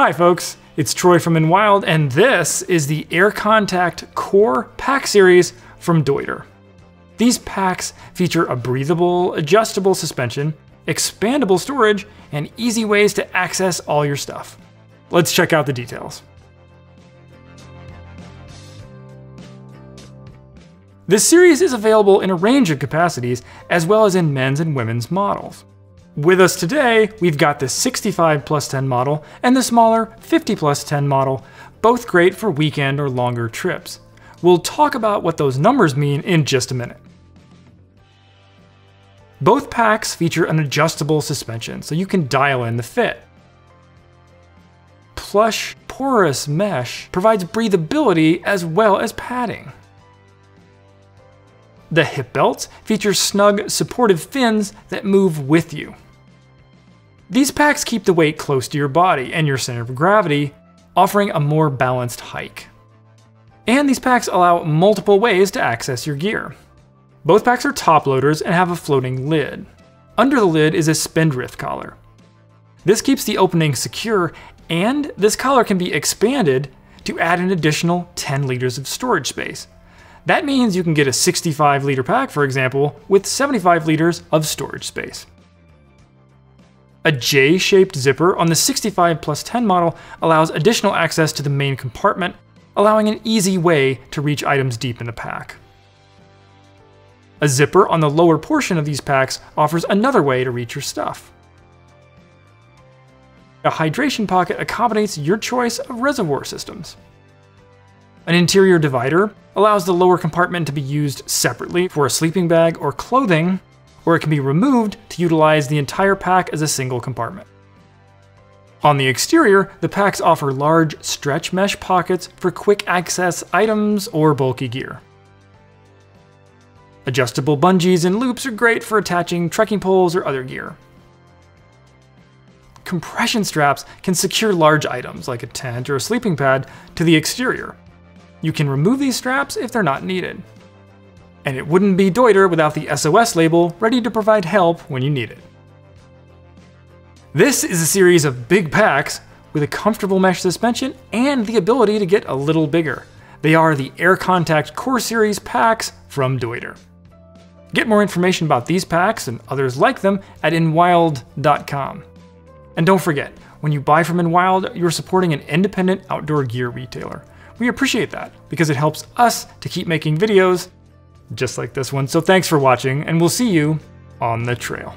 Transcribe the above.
Hi folks, it's Troy from Enwild, and this is the Aircontact Core Pack Series from Deuter. These packs feature a breathable, adjustable suspension, expandable storage, and easy ways to access all your stuff. Let's check out the details. This series is available in a range of capacities, as well as in men's and women's models. With us today, we've got the 65 plus 10 model and the smaller 50 plus 10 model, both great for weekend or longer trips. We'll talk about what those numbers mean in just a minute. Both packs feature an adjustable suspension, so you can dial in the fit. Plush, porous mesh provides breathability as well as padding. The hip belts feature snug, supportive fins that move with you. These packs keep the weight close to your body and your center of gravity, offering a more balanced hike. And these packs allow multiple ways to access your gear. Both packs are top loaders and have a floating lid. Under the lid is a spindrift collar. This keeps the opening secure, and this collar can be expanded to add an additional 10 liters of storage space, that means you can get a 65 liter pack, for example, with 75 liters of storage space. A J-shaped zipper on the 65 plus 10 model allows additional access to the main compartment, allowing an easy way to reach items deep in the pack. A zipper on the lower portion of these packs offers another way to reach your stuff. A hydration pocket accommodates your choice of reservoir systems. An interior divider allows the lower compartment to be used separately for a sleeping bag or clothing, or it can be removed to utilize the entire pack as a single compartment. On the exterior, the packs offer large stretch mesh pockets for quick access items or bulky gear. Adjustable bungees and loops are great for attaching trekking poles or other gear. Compression straps can secure large items like a tent or a sleeping pad to the exterior, you can remove these straps if they're not needed. And it wouldn't be Deuter without the SOS label ready to provide help when you need it. This is a series of big packs with a comfortable mesh suspension and the ability to get a little bigger. They are the Aircontact Core Series packs from Deuter. Get more information about these packs and others like them at enwild.com. And don't forget, when you buy from Enwild, you're supporting an independent outdoor gear retailer. We appreciate that because it helps us to keep making videos just like this one. So thanks for watching, and we'll see you on the trail.